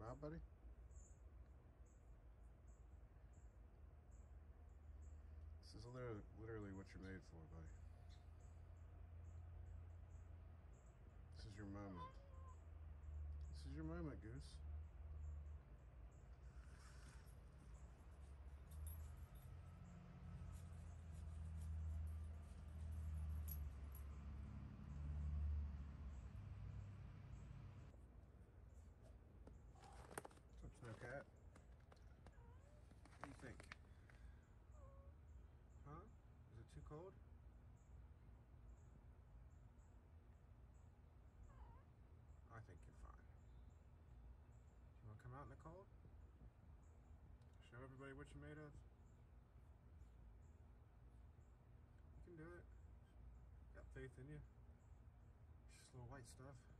Buddy. This is literally, literally what you're made for, buddy. This is your moment. This is your moment, Goose. Touch no cat. What do you think? Huh? Is it too cold? I think you're fine. You want to come out in the cold? Show everybody what you're made of? You can do it. Got faith in you. Just little white stuff.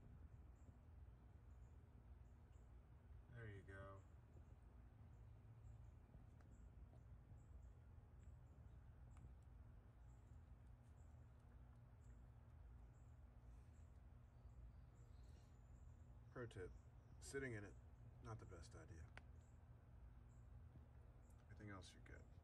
Pro tip, sitting in it, not the best idea. Everything else you're good.